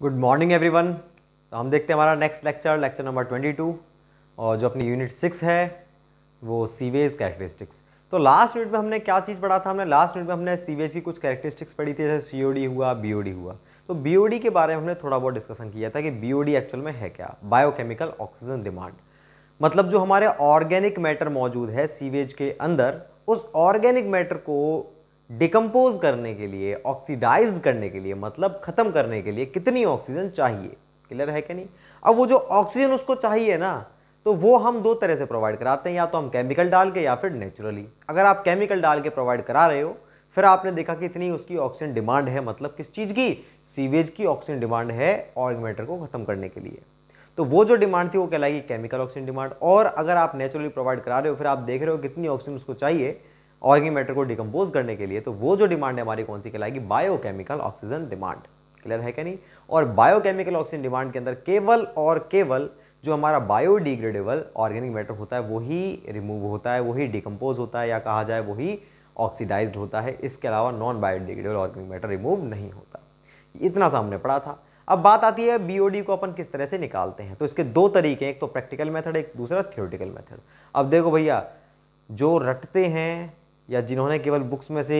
Good morning everyone तो हम देखते हैं हमारा नेक्स्ट लेक्चर लेक्चर नंबर 22 और जो अपनी यूनिट सिक्स है, वो सीवेज कैरेक्टरिस्टिक्स तो लास्ट यूनिट में हमने क्या चीज़ पढ़ा था? हमने लास्ट यूनिट में हमने सीवेज की कुछ कैरेक्टरिस्टिक्स पढ़ी थी, जैसे सीओडी हुआ बीओडी हुआ. तो बीओडी के बारे में हमने थोड़ा बहुत डिस्कशन किया था कि बीओडी एक्चुअल में है क्या? बायोकेमिकल ऑक्सीजन डिमांड मतलब जो हमारे ऑर्गेनिक मैटर मौजूद है सीवेज के अंदर, उस ऑर्गेनिक मैटर को डिकम्पोज करने के लिए ऑक्सीडाइज करने के लिए मतलब खत्म करने के लिए कितनी ऑक्सीजन चाहिए? क्लियर है कि नहीं? अब वो जो ऑक्सीजन उसको चाहिए ना तो वो हम दो तरह से प्रोवाइड कराते हैं, या तो हम केमिकल डाल के या फिर नेचुरली अगर आप केमिकल डाल के प्रोवाइड करा रहे हो, फिर आपने देखा कि इतनी उसकी ऑक्सीजन डिमांड है मतलब किस चीज़ की? सीवेज की ऑक्सीजन डिमांड है ऑर्गमेटर को खत्म करने के लिए। तो वो जो डिमांड थी, वो कहलाएगी केमिकल ऑक्सीजन डिमांड और अगर आप नेचुरली प्रोवाइड करा रहे हो, फिर आप देख रहे हो कितनी ऑक्सीजन उसको चाहिए ऑर्गेनिक मैटर को डिकम्पोज करने के लिए तो वो जो डिमांड है हमारी कौन सी कहलाएगी? बायोकेमिकल ऑक्सीजन डिमांड क्लियर है क्या नहीं? और बायोकेमिकल ऑक्सीजन डिमांड के अंदर केवल और केवल जो हमारा बायोडिग्रेडेबल ऑर्गेनिक मैटर होता है, वही रिमूव होता है, वही डिकम्पोज होता है या कहा जाए, वही ऑक्सीडाइज्ड होता है। इसके अलावा non biodegradable organic matter remove नहीं होता। इतना सामने पड़ा था। अब बात आती है बीओडी को अपन किस तरह से निकालते हैं। तो इसके दो तरीके एक तो प्रैक्टिकल मेथड एक दूसरा थियोरटिकल मेथड अब देखो भैया, जो रटते हैं या जिन्होंने केवल बुक्स में से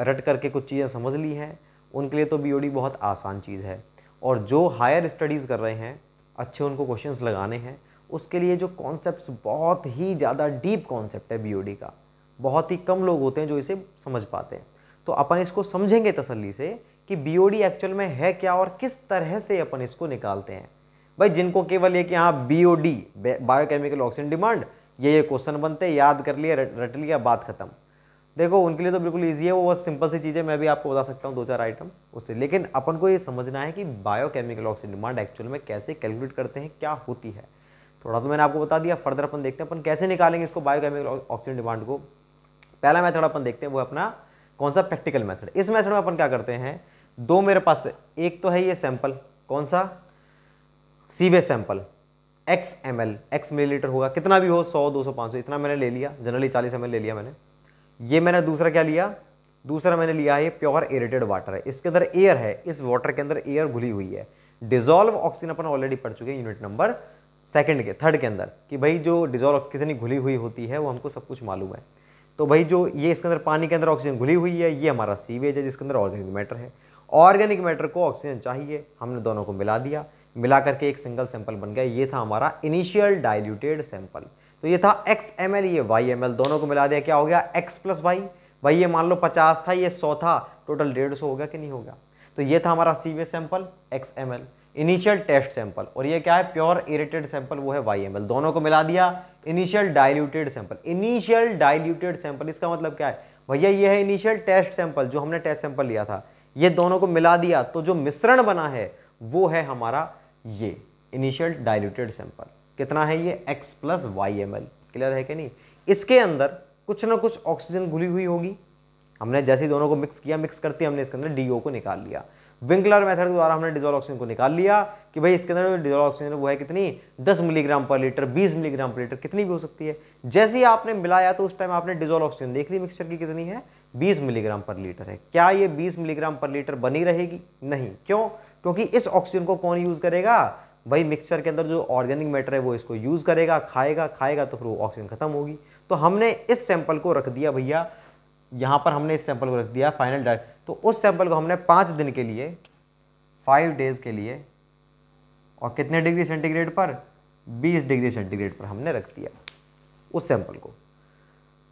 रट करके कुछ चीज़ें समझ ली हैं, उनके लिए तो बीओडी बहुत आसान चीज़ है। और जो हायर स्टडीज़ कर रहे हैं, अच्छे उनको क्वेश्चंस लगाने हैं, उसके लिए जो कॉन्सेप्ट बहुत ही ज़्यादा डीप कॉन्सेप्ट है बीओडी का, बहुत ही कम लोग होते हैं जो इसे समझ पाते हैं। तो अपन इसको समझेंगे तसल्ली से कि बी एक्चुअल में है क्या और किस तरह से अपन इसको निकालते हैं। भाई जिनको केवल ये कि हाँ बी बायोकेमिकल ऑक्सीजन डिमांड ये ये क्वेश्चन बनते, याद कर लिया रट लिया, बात खत्म। देखो, उनके लिए तो बिल्कुल ईजी है, वो बस सिंपल सी चीज़ें, मैं भी आपको बता सकता हूँ, दो चार आइटम उससे। लेकिन अपन को ये समझना है कि बायोकेमिकल ऑक्सीजन डिमांड एक्चुअल में कैसे कैलकुलेट करते हैं, क्या होती है। थोड़ा तो मैंने आपको बता दिया फर्दर अपन देखते हैं, अपन कैसे निकालेंगे इसको बायोकेमिकल ऑक्सीजन डिमांड को। पहला मेथड अपन देखते हैं, वो अपना कौन सा प्रैक्टिकल मेथड इस मेथड में अपन क्या करते हैं, दो मेरे पास, एक तो है ये सैंपल कौन सा? Sewage sample X M L X millilitre होगा। कितना भी हो, सौ, दो सौ सौ, इतना मैंने ले लिया। जनरली चालीस एम ले लिया मैंने। ये मैंने दूसरा क्या लिया? दूसरा मैंने लिया है प्योर एरेटेड वाटर है। इसके अंदर एयर है। इस वाटर के अंदर एयर घुली हुई है। डिजोल्व ऑक्सीजन अपन ऑलरेडी पढ़ चुके हैं यूनिट नंबर सेकंड के थर्ड के अंदर। कि भाई जो डिजोल्व कितनी घुली हुई होती है, वो हमको सब कुछ मालूम है। तो भाई जो ये इसके अंदर पानी के अंदर ऑक्सीजन घुली हुई है, ये हमारा सीवेज है, जिसके अंदर ऑर्गेनिक मैटर है। ऑर्गेनिक मैटर को ऑक्सीजन चाहिए, हमने दोनों को मिला दिया। मिला करके एक सिंगल सैंपल बन गया। ये था हमारा इनिशियल डाइल्यूटेड सैंपल तो ये था एक्स एम एल ये वाई एम एल दोनों को मिला दिया। क्या हो गया? एक्स प्लस वाई भाई, ये मान लो पचास था, ये सौ था टोटल डेढ़ सौ हो गया कि नहीं होगा तो ये था हमारा C sample X M L initial test sample और ये क्या है? प्योर इरेटेड सैंपल वो है वाई एम एल दोनों को मिला दिया initial diluted sample initial diluted sample इसका मतलब क्या है? भैया, ये है इनिशियल टेस्ट सैंपल जो हमने टेस्ट सैंपल लिया था। ये दोनों को मिला दिया तो जो मिश्रण बना है, वो है हमारा ये इनिशियल डाइल्यूटेड सैंपल कितना है ये? X plus Y M clear है कि नहीं? इसके अंदर कुछ ना कुछ ऑक्सीजन घुली हुई होगी। हमने जैसे दोनों को मिक्स किया मिक्स करते हमने इसके अंदर डीओ को निकाल लिया। विंकलर मेथड के द्वारा हमने डिजोल्व ऑक्सीजन को निकाल लिया कि भाई इसके अंदर डिजोल्व ऑक्सीजन वो है कितनी? 10 milligram per litre 20 milligram per litre कितनी भी हो सकती है। जैसे ही आपने मिलाया तो उस टाइम आपने डिजोल्व ऑक्सीजन देख ली मिक्सचर की कितनी है? 20 मिलीग्राम पर लीटर है। क्या ये 20 मिलीग्राम पर लीटर बनी रहेगी? नहीं। क्यों? क्योंकि इस ऑक्सीजन को कौन यूज़ करेगा? भाई मिक्सचर के अंदर जो ऑर्गेनिक मैटर है, वो इसको यूज़ करेगा, खाएगा खाएगा तो फिर वो ऑक्सीजन खत्म होगी। तो हमने इस सैंपल को रख दिया भैया। यहाँ पर हमने इस सैंपल को रख दिया फाइनल डाइट तो उस सैंपल को हमने पाँच दिन के लिए फाइव डेज़ के लिए, और कितने डिग्री सेंटीग्रेड पर? बीस डिग्री सेंटीग्रेड पर हमने रख दिया, उस सैंपल को।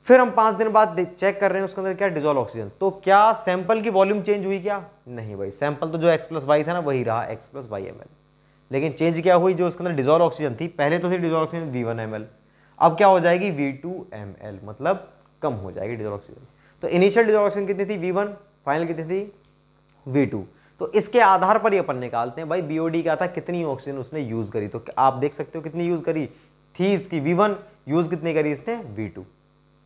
फिर हम पाँच दिन बाद चेक कर रहे हैं उसके अंदर क्या डिजोल्व ऑक्सीजन तो क्या सैंपल की वॉल्यूम चेंज हुई क्या? नहीं भाई सैंपल तो जो एक्स प्लस वाई था ना, वही रहा एक्स प्लस वाई एम लेकिन चेंज क्या हुई? जो उसके अंदर डिजोल्व ऑक्सीजन थी, पहले तो थी dissolve oxygen V one M L अब क्या हो जाएगी? वी टू एम एल मतलब कम हो जाएगी डिजोल्व ऑक्सीजन तो इनिशियल डिजोल्व ऑक्सीजन कितनी थी? वी वन फाइनल कितनी थी? वी टू तो इसके आधार पर ये अपन निकालते हैं, भाई बीओडी क्या था? कितनी ऑक्सीजन उसने यूज़ करी? तो आप देख सकते हो कितनी यूज़ करी? थी इसकी वी वन यूज़ कितनी करी इसने? वी टू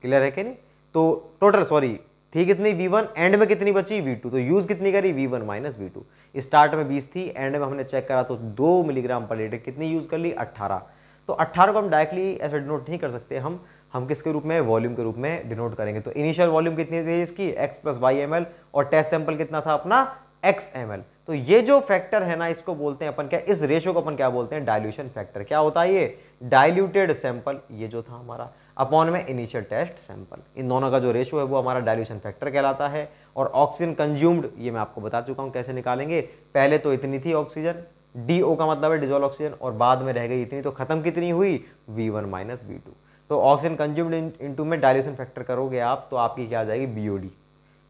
क्लियर है कि नहीं? तो टोटल सॉरी थी कितनी? वी वन एंड में कितनी बची? वी टू तो यूज़ कितनी करी? V one minus V two start में 20 थी एंड में हमने चेक करा तो दो मिलीग्राम पर लीटर कितनी यूज़ कर ली? 18 तो 18 को हम डायरेक्टली ऐसे डिनोट नहीं कर सकते। हम हम किसके रूप में? वॉल्यूम के रूप में डिनोट करेंगे। तो इनिशियल वॉल्यूम कितनी थी इसकी? X plus Y M L और टेस्ट सैंपल कितना था अपना? एक्स एम एल तो ये जो फैक्टर है ना, इसको बोलते हैं अपन क्या? इस रेशो को अपन क्या बोलते हैं? डायल्यूशन फैक्टर क्या होता है ये? डायल्यूटेड सैंपल ये जो था हमारा। अपॉन में इनिशियल टेस्ट सैंपल इन दोनों का जो रेशो है वो हमारा डायल्यूशन फैक्टर कहलाता है और ऑक्सीजन कंज्यूम्ड ये मैं आपको बता चुका हूँ कैसे निकालेंगे। पहले तो इतनी थी ऑक्सीजन डी ओ का मतलब है डिजोल्व ऑक्सीजन और बाद में रह गई इतनी तो खत्म कितनी हुई? V one minus V two तो ऑक्सीजन कंज्यूम्ड इंटू में डायल्यूशन फैक्टर करोगे आप तो आपकी क्या आ जाएगी? बीओडी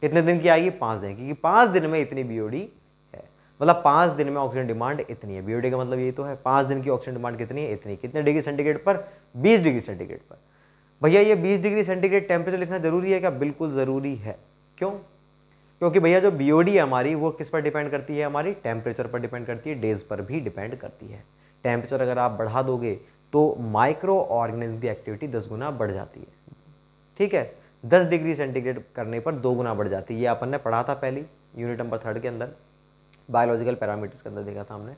कितने दिन की आएगी? पाँच दिन की पाँच दिन में इतनी बीओडी है। मतलब पाँच दिन में ऑक्सीजन डिमांड इतनी है। बीओडी का मतलब ये तो है, पाँच दिन की ऑक्सीजन डिमांड कितनी है? इतनी। कितने डिग्री सेंटीग्रेड पर? बीस डिग्री सेंटीग्रेड पर। भैया, ये बीस डिग्री सेंटीग्रेड टेम्परेचर लिखना ज़रूरी है क्या? बिल्कुल ज़रूरी है। क्यों? क्योंकि भैया, जो बीओडी है हमारी, वो किस पर डिपेंड करती है? हमारी टेम्परेचर पर डिपेंड करती है डेज़ पर भी डिपेंड करती है। टेम्परेचर अगर आप बढ़ा दोगे तो माइक्रो ऑर्गेनिज्म की एक्टिविटी दस गुना बढ़ जाती है। ठीक है? दस डिग्री सेंटीग्रेड करने पर दो गुना बढ़ जाती है। ये अपन ने पढ़ा था पहली यूनिट नंबर थर्ड के अंदर। बायोलॉजिकल पैरामीटर्स के अंदर देखा था हमने।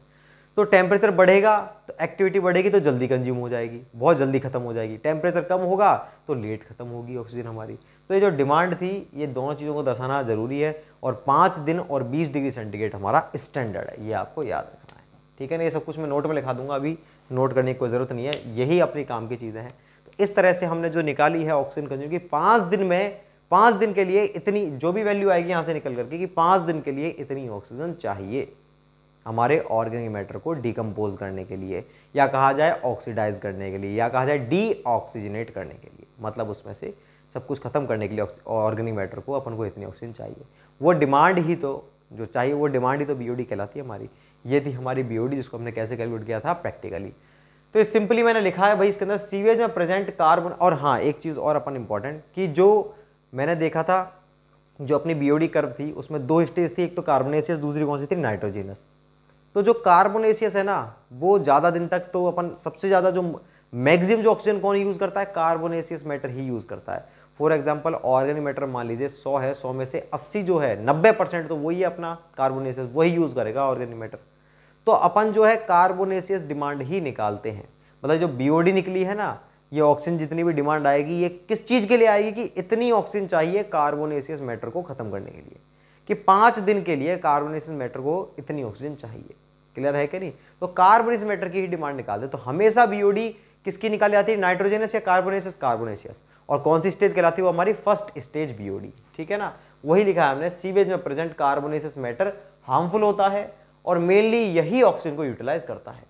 तो टेम्परेचर बढ़ेगा तो एक्टिविटी बढ़ेगी तो जल्दी कंज्यूम हो जाएगी। बहुत जल्दी खत्म हो जाएगी। टेम्परेचर कम होगा तो लेट खत्म होगी ऑक्सीजन हमारी। तो ये जो डिमांड थी, ये दोनों चीज़ों को दर्शाना ज़रूरी है और पाँच दिन और बीस डिग्री सेंटीग्रेड हमारा स्टैंडर्ड है। ये आपको याद रखना है। ठीक है ना? ये सब कुछ मैं नोट में लिखा दूँगा अभी। नोट करने की कोई ज़रूरत नहीं है। यही अपनी काम की चीज़ें हैं। तो इस तरह से हमने जो निकाली है ऑक्सीजन कंज्यूम की, पाँच दिन में, पाँच दिन के लिए इतनी, जो भी वैल्यू आएगी यहाँ से निकल करके कि पाँच दिन के लिए इतनी ऑक्सीजन चाहिए। हमारे ऑर्गेनिक मैटर को डिकम्पोज करने के लिए, या कहा जाए ऑक्सीडाइज करने के लिए, या कहा जाए डी ऑक्सीजनेट करने के लिए। मतलब उसमें से सब कुछ खत्म करने के लिए ऑर्गेनिक मैटर को अपन को इतनी ऑक्सीजन चाहिए। वो डिमांड ही तो जो चाहिए वो डिमांड ही तो बीओडी कहलाती है हमारी। ये थी हमारी बीओडी जिसको हमने कैसे कैलकुलेट किया था प्रैक्टिकली तो सिंपली मैंने लिखा है भाई, इसके अंदर सीवेज में प्रेजेंट कार्बन और हाँ एक चीज़ और अपन इंपॉर्टेंट कि जो मैंने देखा था, जो अपनी बीओडी कर्व थी, उसमें दो स्टेज थी, एक तो कार्बोनेशियस दूसरी कौन सी थी? नाइट्रोजिनस तो जो कार्बोनेशियस है ना, वो ज़्यादा दिन तक तो अपन सबसे ज़्यादा जो मैक्सिमम जो ऑक्सीजन कौन यूज़ करता है? कार्बोनेशियस मैटर ही यूज़ करता है। फॉर एग्ज़ाम्पल ऑर्गेनिक मैटर मान लीजिए सौ है, सौ में से अस्सी जो है, नब्बे परसेंट तो वही अपना कार्बोनेशियस वही यूज़ करेगा ऑर्गेनिक मैटर तो अपन जो है कार्बोनेशियस डिमांड ही निकालते हैं। मतलब जो बीओडी निकली है ना, ये ऑक्सीजन जितनी भी डिमांड आएगी, ये किस चीज़ के लिए आएगी कि इतनी ऑक्सीजन चाहिए कार्बोनेशियस मैटर को ख़त्म करने के लिए। कि पाँच दिन के लिए कार्बोनेशियस मैटर को इतनी ऑक्सीजन चाहिए। क्लियर है कि नहीं? तो कार्बोनेशियस मैटर की ही डिमांड निकालते तो हमेशा बीओडी किसकी निकाली जाती है? नाइट्रोजनस या कार्बोनेशियस कार्बोनेशियस और कौन सी स्टेज कहलाती है? वो हमारी फ़र्स्ट स्टेज बीओडी ठीक है ना? वही लिखा है हमने सीवेज में प्रेजेंट कार्बोनेशियस मैटर हार्मफुल होता है और मेनली यही ऑक्सीजन को यूटिलाइज करता है।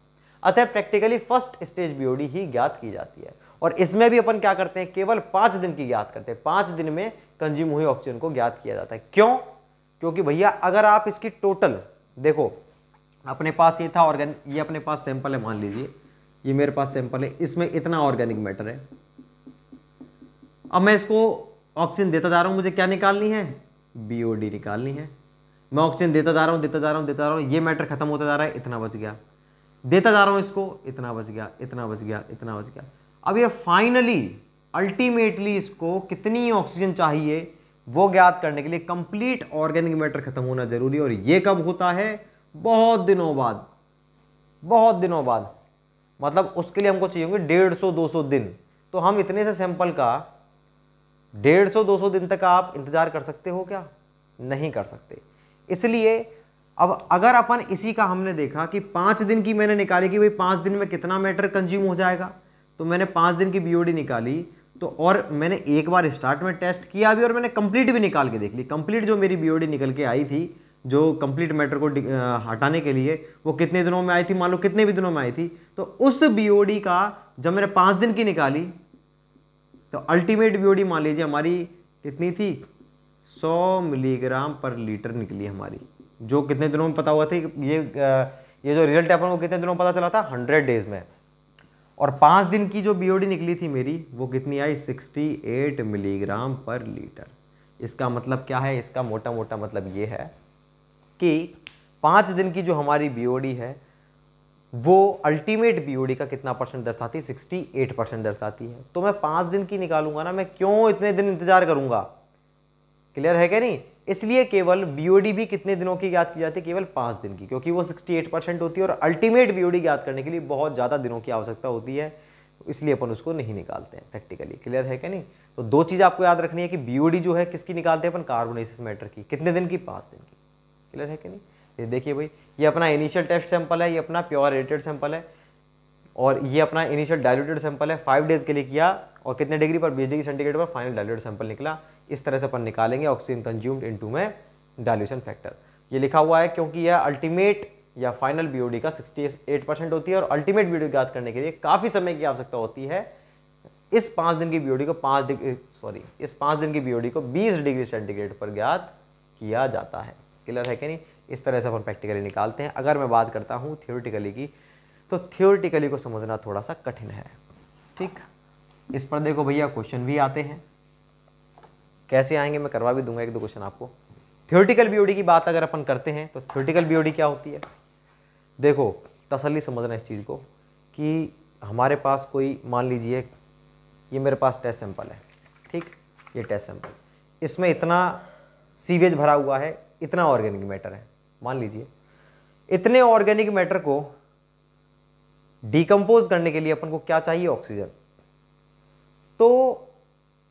अतः प्रैक्टिकली फ़र्स्ट स्टेज बीओडी ही ज्ञात की जाती है। और इसमें भी अपन क्या करते हैं? केवल पाँच दिन की ज्ञात करते हैं। पाँच दिन में कंज्यूम हुई ऑक्सीजन को ज्ञात किया जाता है। क्यों? क्योंकि भैया, अगर आप इसकी टोटल देखो, अपने पास ये था ऑर्गेनिक ये अपने पास सैंपल है, मान लीजिए, ये मेरे पास सैंपल है, इसमें इतना ऑर्गेनिक मैटर है। अब मैं इसको ऑक्सीजन देता जा रहा हूँ, मुझे क्या निकालनी है? बीओडी निकालनी है। मैं ऑक्सीजन देता जा रहा हूँ, देता जा रहा हूँ, देता जा रहा हूँ, ये मैटर खत्म होता जा रहा है, इतना बच गया। देता जा रहा हूँ इसको, इतना बच गया, इतना बच गया, इतना बच गया। अब ये फाइनली अल्टीमेटली इसको कितनी ऑक्सीजन चाहिए? वो ज्ञात करने के लिए कंप्लीट ऑर्गेनिक मैटर खत्म होना ज़रूरी है। और ये कब होता है? बहुत दिनों बाद। बहुत दिनों बाद। मतलब उसके लिए हमको चाहिए होंगे डेढ़ सौ, दो सौ दिन। तो हम इतने से सैंपल का डेढ़ सौ, दो सौ दिन तक आप इंतज़ार कर सकते हो क्या? नहीं कर सकते। इसलिए अब अगर अपन इसी का हमने देखा कि पाँच दिन की मैंने निकाली कि भाई पाँच दिन में कितना मैटर कंज्यूम हो जाएगा तो मैंने पाँच दिन की बीओडी निकाली तो और मैंने एक बार स्टार्ट में टेस्ट किया भी और मैंने कंप्लीट भी निकाल के देख ली। कंप्लीट जो मेरी बीओडी निकल के आई थी, जो कंप्लीट मैटर को हटाने के लिए, वो कितने दिनों में आई थी? मान लो कितने भी दिनों में आई थी। तो उस बीओडी का जब मैंने पाँच दिन की निकाली तो अल्टीमेट बीओडी मान लीजिए हमारी कितनी थी? सौ मिलीग्राम पर लीटर निकली हमारी। जो कितने दिनों में पता हुआ था ये ये जो रिज़ल्ट है अपन को कितने दिनों में पता चला था? हंड्रेड डेज़ में। और पाँच दिन की जो बीओडी निकली थी मेरी, वो कितनी आई? Sixty eight milligram per litre. इसका मतलब क्या है? इसका मोटा मोटा मतलब ये है कि पाँच दिन की जो हमारी बीओडी है, वो अल्टीमेट बीओडी का कितना परसेंट दर्शाती? है सिक्सटी एट परसेंट दर्शाती है। तो मैं पाँच दिन की निकालूँगा ना, मैं क्यों इतने दिन इंतज़ार करूँगा? क्लियर है क्या नहीं? इसलिए केवल बीओडी भी कितने दिनों की ज्ञात की जाती है? केवल पाँच दिन की, क्योंकि वो 68 परसेंट होती है और अल्टीमेट बीओडी ज्ञात करने के लिए बहुत ज़्यादा दिनों की आवश्यकता होती है। इसलिए अपन उसको नहीं निकालते हैं प्रैक्टिकली क्लियर है क्या नहीं? तो दो चीज़ आपको याद रखनी है कि बीओडी जो है किसकी निकालते हैं अपन? कार्बोनेसिस मैटर की। कितने दिन की? पाँच दिन की। क्लियर है कि नहीं? ये देखिए भाई, ये अपना इनिशियल टेस्ट सैंपल है, ये अपना प्योर रेटेड सैंपल है, और ये अपना इनिशियल डायल्यूटेड सैंपल है। फाइव डेज़ के लिए किया और कितने डिग्री पर? बीस डिग्री सेंटीग्रेड पर फाइनल डायल्यूटेड सैंपल निकला। इस तरह से अपन निकालेंगे ऑक्सीजन कंज्यूम्ड इनटू में डायल्यूशन फैक्टर ये लिखा हुआ है क्योंकि यह अल्टीमेट या फाइनल बीओडी का 68 परसेंट होती है और अल्टीमेट बीओडी ज्ञात करने के लिए काफ़ी समय की आवश्यकता होती है। इस पाँच दिन की बीओडी को पाँच डिग्री सॉरी इस पाँच दिन की बीओडी को 20 डिग्री सेंटीग्रेड पर ज्ञात किया जाता है। क्लियर है कि नहीं? इस तरह से अपन प्रैक्टिकली निकालते हैं। अगर मैं बात करता हूँ थियोरिटिकली की तो थियोरिटिकली को समझना थोड़ा सा कठिन है। ठीक? इस पर देखो भैया क्वेश्चन भी आते हैं। कैसे आएँगे, मैं करवा भी दूँगा एक दो क्वेश्चन आपको। थियोरिटिकल बीओडी की बात अगर अपन करते हैं तो थियोरिटिकल बीओडी क्या होती है? देखो तसली समझना इस चीज़ को कि हमारे पास कोई, मान लीजिए, ये मेरे पास टेस्ट सैंपल है, ठीक? ये टेस्ट सैंपल इसमें इतना सीवेज भरा हुआ है, इतना ऑर्गेनिक मैटर है, मान लीजिए। इतने ऑर्गेनिक मैटर को डिकम्पोज करने के लिए अपन को क्या चाहिए? ऑक्सीजन तो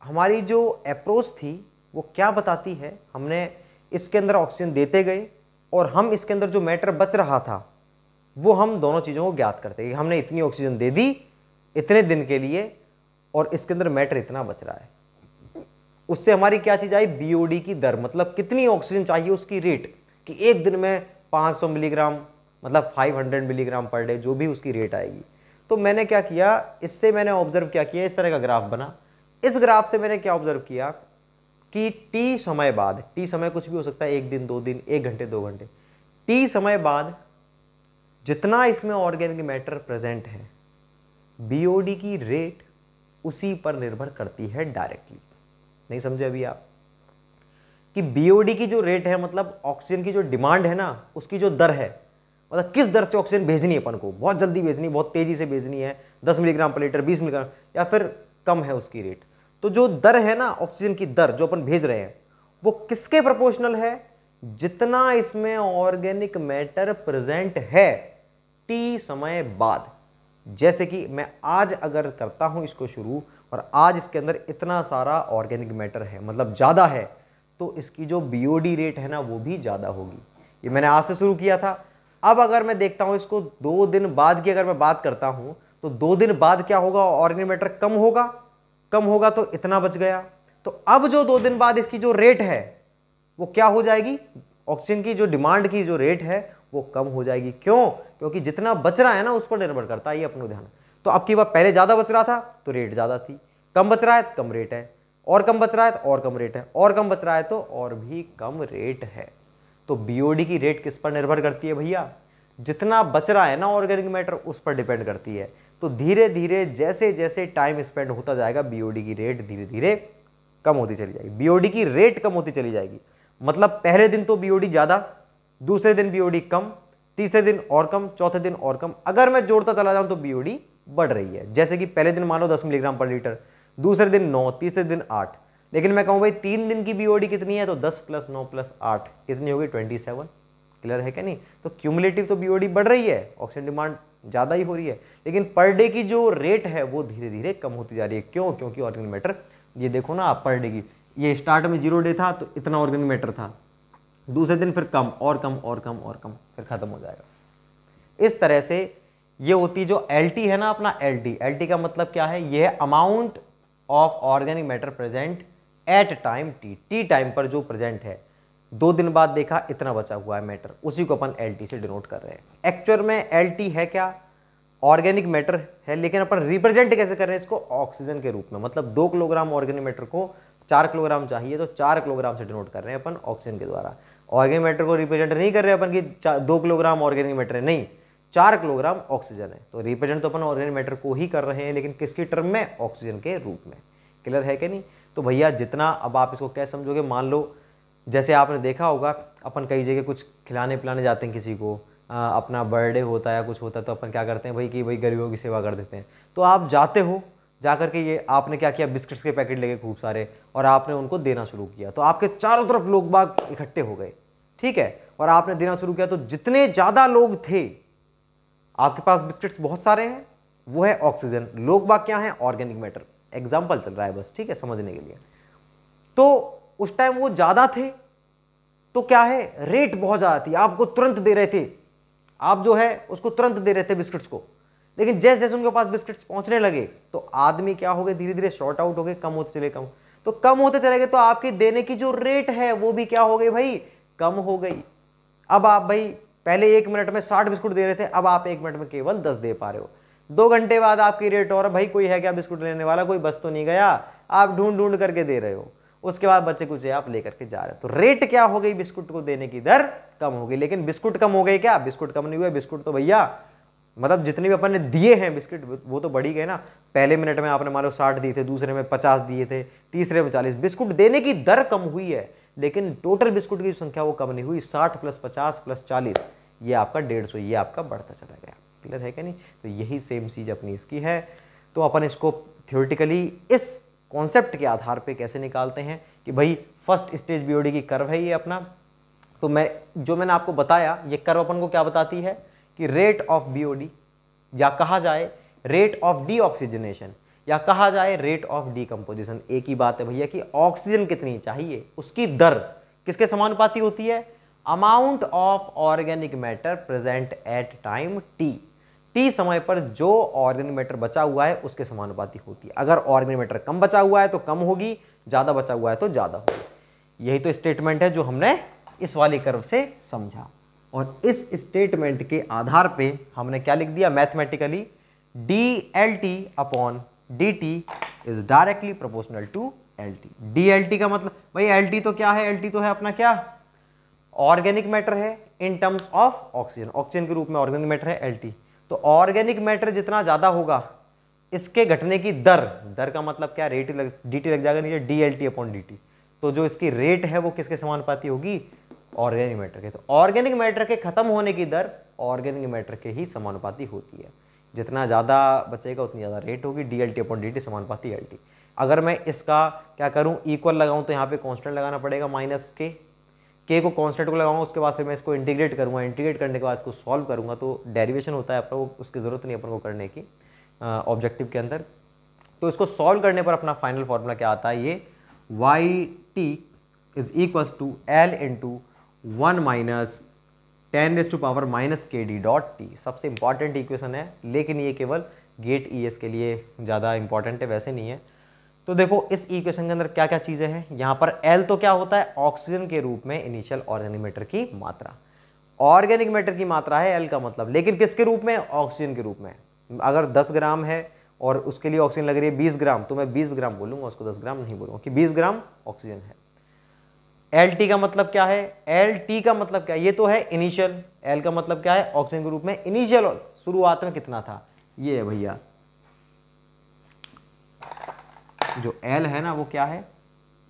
हमारी जो अप्रोच थी, वो क्या बताती है? हमने इसके अंदर ऑक्सीजन देते गए और हम इसके अंदर जो मैटर बच रहा था, वो हम दोनों चीज़ों को ज्ञात करते हैं हमने इतनी ऑक्सीजन दे दी, इतने दिन के लिए और इसके अंदर मैटर इतना बच रहा है। उससे हमारी क्या चीज़ आई? बीओडी की दर मतलब कितनी ऑक्सीजन चाहिए उसकी रेट कि एक दिन में 500 मिलीग्राम मतलब 500 मिलीग्राम पर डे जो भी उसकी रेट आएगी। तो मैंने क्या किया? इससे मैंने ऑब्ज़र्व क्या किया? इस तरह का ग्राफ बना। इस ग्राफ से मैंने क्या ऑब्ज़र्व किया कि टी समय बाद टी समय कुछ भी हो सकता है, एक दिन, दो दिन, एक घंटे, दो घंटे। टी समय बाद जितना इसमें ऑर्गेनिक मैटर प्रेजेंट है बीओडी की रेट उसी पर निर्भर करती है डायरेक्टली नहीं समझे अभी आप? कि बीओडी की जो रेट है मतलब ऑक्सीजन की जो डिमांड है ना, उसकी जो दर है मतलब किस दर से ऑक्सीजन भेजनी है अपन को? बहुत जल्दी भेजनी, बहुत तेज़ी से भेजनी है, दस मिलीग्राम पर लीटर बीस मिलीग्राम या फिर कम है उसकी रेट तो जो दर है ना, ऑक्सीजन की दर जो अपन भेज रहे हैं, वो किसके प्रोपोर्शनल है? जितना इसमें ऑर्गेनिक मैटर प्रेजेंट है टी समय बाद। जैसे कि मैं आज अगर करता हूँ इसको शुरू, और आज इसके अंदर इतना सारा ऑर्गेनिक मैटर है मतलब ज़्यादा है तो इसकी जो बीओडी रेट है ना, वो भी ज़्यादा होगी। ये मैंने आज से शुरू किया था। अब अगर मैं देखता हूँ इसको दो दिन बाद की अगर मैं बात करता हूँ तो दो दिन बाद क्या होगा? ऑर्गेनिक मैटर कम होगा। कम होगा तो इतना बच गया। तो अब जो दो दिन बाद इसकी जो रेट है, वो क्या हो जाएगी? ऑक्सीजन की जो डिमांड की जो रेट है, वो कम हो जाएगी। क्यों? क्योंकि जितना बच रहा है ना, उस पर निर्भर करता है, ये अपना ध्यान। तो अब की बार पहले ज़्यादा बच रहा था तो रेट ज़्यादा थी। कम बच रहा है तो कम रेट है। और कम बच रहा है तो और कम रेट है। और कम बच रहा है तो और भी कम रेट है। तो बीओडी की रेट किस पर निर्भर करती है भैया? जितना बच रहा है ना ऑर्गेनिक मैटर उस पर डिपेंड करती है। तो धीरे धीरे जैसे जैसे टाइम स्पेंड होता जाएगा बीओडी की रेट धीरे धीरे कम होती चली जाएगी। बीओडी की रेट कम होती चली जाएगी। मतलब पहले दिन तो बीओडी ज़्यादा, दूसरे दिन बीओडी कम, तीसरे दिन और कम, चौथे दिन और कम। अगर मैं जोड़ता चला जाऊँ तो बीओडी बढ़ रही है। जैसे कि पहले दिन मान लो दस मिलीग्राम पर लीटर, दूसरे दिन नौ, तीसरे दिन आठ। लेकिन मैं कहूँ भाई, तीन दिन की बीओडी कितनी है? तो दस प्लस नौ प्लस आठ। कितनी होगी? ट्वेंटी सेवन क्लियर है क्या नहीं? तो क्यूमुलेटिव तो बीओडी बढ़ रही है। ऑक्सीजन डिमांड ज़्यादा ही हो रही है। लेकिन पर डे की जो रेट है, वो धीरे धीरे कम होती जा रही है। क्यों? क्योंकि ऑर्गेनिक मैटर ये देखो ना आप पर डे की, ये स्टार्ट में ज़ीरो डे था तो इतना ऑर्गेनिक मैटर था। दूसरे दिन फिर कम, और कम और कम और कम, फिर ख़त्म हो जाएगा। इस तरह से ये होती जो एलटी है ना अपना एल एल का मतलब क्या है? ये है amount of organic matter present at time T T time पर जो प्रेजेंट है। दो दिन बाद देखा इतना बचा हुआ है मैटर उसी को अपन एलटी से डिनोट कर रहे हैं। एक्चुअल में एलटी है क्या? ऑर्गेनिक मैटर है, लेकिन अपन रिप्रेजेंट कैसे कर रहे हैं इसको? ऑक्सीजन के रूप में। मतलब दो किलोग्राम ऑर्गेनिक मैटर को चार किलोग्राम चाहिए तो चार किलोग्राम से डिनोट कर रहे हैं अपन ऑक्सीजन के द्वारा। ऑर्गेनिक मैटर को रिप्रेजेंट नहीं कर रहे अपन की दो किलोग्राम ऑर्गेनिक मैटर है। नहीं, चार किलोग्राम ऑक्सीजन है। तो रिप्रेजेंट तो अपन ऑर्गेनिक मैटर को ही कर रहे हैं, लेकिन किसकी टर्म में? ऑक्सीजन के रूप में। क्लियर है कि नहीं? तो भैया, जितना अब आप इसको क्या समझोगे, मान लो जैसे आपने देखा होगा अपन कई जगह कुछ खिलाने पिलाने जाते हैं किसी को आ, अपना बर्थडे होता है या कुछ होता है तो अपन क्या करते हैं भाई कि भाई गरीबों की सेवा कर देते हैं। तो आप जाते हो जा करके ये आपने क्या किया बिस्किट्स के पैकेट लेके खूब सारे और आपने उनको देना शुरू किया। तो आपके चारों तरफ़ लोग बाग इकट्ठे हो गए ठीक है? और आपने देना शुरू किया तो जितने ज़्यादा लोग थे आपके पास बिस्किट्स बहुत सारे हैं वो है ऑक्सीजन। लोग बाग क्या है? Organic matter. एग्ज़ाम्पल चल रहा है बस ठीक है? समझने के लिए। तो उस टाइम वो ज़्यादा थे तो क्या है? रेट बहुत ज़्यादा थी। आपको तुरंत दे रहे थे। आप जो है, उसको तुरंत दे रहे थे बिस्किट्स को। लेकिन जैसे जैसे उनके पास बिस्किट्स पहुँचने लगे तो आदमी क्या हो गए? धीरे धीरे शॉर्ट आउट हो गए, कम होते चले, कम। तो कम होते चले गए तो आपकी देने की जो रेट है, वो भी क्या हो गई भाई? कम हो गई। अब आप भाई, पहले एक मिनट में साठ बिस्कुट दे रहे थे, अब आप एक मिनट में केवल दस दे पा रहे हो। दो घंटे बाद आपकी रेट और, भाई कोई है क्या बिस्कुट लेने वाला? कोई बस तो नहीं गया। आप ढूंढ ढूंढ करके दे रहे हो। उसके बाद बच्चे कुछ आप लेकर के जा रहे हो। तो रेट क्या हो गई बिस्कुट को देने की? दर कम हो गई। लेकिन बिस्कुट कम हो गई क्या? बिस्कुट कम नहीं हुए। बिस्कुट तो भैया मतलब जितने भी अपन ने दिए हैं बिस्किट, वो तो बढ़ी गए ना। पहले मिनट में आपने मान लो साठ दिए थे, दूसरे में पचास दिए थे, तीसरे में चालीस। बिस्कुट देने की दर कम हुई है, लेकिन टोटल बिस्कुट की संख्या वो कम नहीं हुई। साठ प्लस पचास प्लस चालीस, ये आपका डेढ़ सौ, ये आपका बढ़ता चला गया। क्लियर है क्या नहीं? तो यही सेम चीज़ अपनी इसकी है। तो अपन इसको थियोरिटिकली इस कॉन्सेप्ट के आधार पे कैसे निकालते हैं कि भाई फ़र्स्ट स्टेज बीओडी की कर्व है ये अपना। तो मैं, जो मैंने आपको बताया, ये कर्व अपन को क्या बताती है? कि रेट ऑफ़ बीओडी या कहा जाए रेट ऑफ़ डी ऑक्सीजनेशन या कहा जाए रेट ऑफ़ डीकम्पोजिशन एक ही बात है भैया कि ऑक्सीजन कितनी चाहिए, उसकी दर किसके समानुपाती होती है? Amount of organic matter present at time T T समय पर जो ऑर्गेनिक मैटर बचा हुआ है, उसके समानुपाती होती है। अगर ऑर्गेनिक मैटर कम बचा हुआ है तो कम होगी, ज़्यादा बचा हुआ है तो ज़्यादा होगी। यही तो स्टेटमेंट है जो हमने इस वाले कर्व से समझा। और इस स्टेटमेंट के आधार पे हमने क्या लिख दिया? Mathematically D L T upon D T is directly proportional to L T D L T का मतलब भाई एल टी तो क्या है? एल टी तो है अपना क्या? ऑर्गेनिक मैटर है in terms of oxygen oxygen के रूप में ऑर्गेनिक मैटर है एल टी तो ऑर्गेनिक मैटर जितना ज़्यादा होगा, इसके घटने की दर दर का मतलब क्या रेट लग डी लग जाएगा नीचे D L T upon D T तो जो इसकी रेट है, वो किसके समानुपाती होगी? ऑर्गेनिक मैटर के। तो ऑर्गेनिक मैटर के खत्म होने की दर ऑर्गेनिक मैटर के ही समानुपाती होती है। जितना ज़्यादा बचेगा, उतनी ज़्यादा रेट होगी D L T upon D T समानुपाती एल अगर मैं इसका क्या करूँ इक्वल लगाऊँ तो यहाँ पे कांस्टेंट लगाना पड़ेगा माइनस के के को कांस्टेंट को लगाऊँगा, उसके बाद फिर मैं इसको इंटीग्रेट करूँगा इंटीग्रेट करने के बाद इसको सॉल्व करूँगा तो डेरिवेशन होता है अपन को उसकी ज़रूरत नहीं अपन को करने की ऑब्जेक्टिव के अंदर। तो इसको सॉल्व करने पर अपना फाइनल फॉर्मूला क्या आता है? ये Y T is equals to L into one minus ten raise to power minus K D dot T सबसे इंपॉर्टेंट इक्वेशन है, लेकिन ये केवल गेट ई एस के लिए ज़्यादा इंपॉर्टेंट है, वैसे नहीं है। तो देखो, इस इक्वेशन के अंदर क्या क्या चीज़ें हैं? यहाँ पर एल तो क्या होता है? ऑक्सीजन के रूप में इनिशियल ऑर्गेनिक मैटर की मात्रा। ऑर्गेनिक मैटर की मात्रा है एल का मतलब। लेकिन किसके रूप में? ऑक्सीजन के रूप में। अगर 10 ग्राम है और उसके लिए ऑक्सीजन लग रही है 20 ग्राम तो मैं 20 ग्राम बोलूँगा, उसको 10 ग्राम नहीं बोलूँगा, कि 20 ग्राम ऑक्सीजन है। एल का मतलब क्या है? एल टी का मतलब क्या? है ये तो है इनिशियल एल का मतलब क्या है? ऑक्सीजन के रूप में इनिशियल शुरुआत में कितना था? ये है भैया। जो एल है ना, वो क्या है?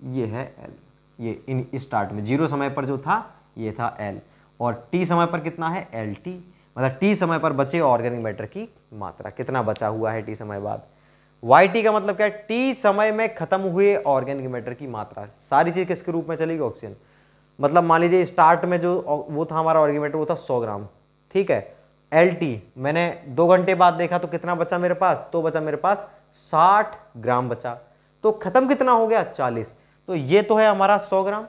ये है एल ये इन स्टार्ट में ज़ीरो समय पर जो था, ये था एल और टी समय पर कितना है? एल टी मतलब टी समय पर बचे ऑर्गेनिक मैटर की मात्रा। कितना बचा हुआ है टी समय बाद? वाई टी का मतलब क्या है? टी समय में खत्म हुए ऑर्गेनिक मैटर की मात्रा। सारी चीज़ किसके रूप में चलेगी ऑक्सीजन मतलब मान लीजिए स्टार्ट में जो, वो था हमारा ऑर्गेनिक मैटर वो था सौ ग्राम। ठीक है? एल टी मैंने दो घंटे बाद देखा तो कितना बचा मेरे पास? तो बचा मेरे पास साठ ग्राम बचा। तो खत्म कितना हो गया? चालीस। तो ये तो है हमारा सौ ग्राम।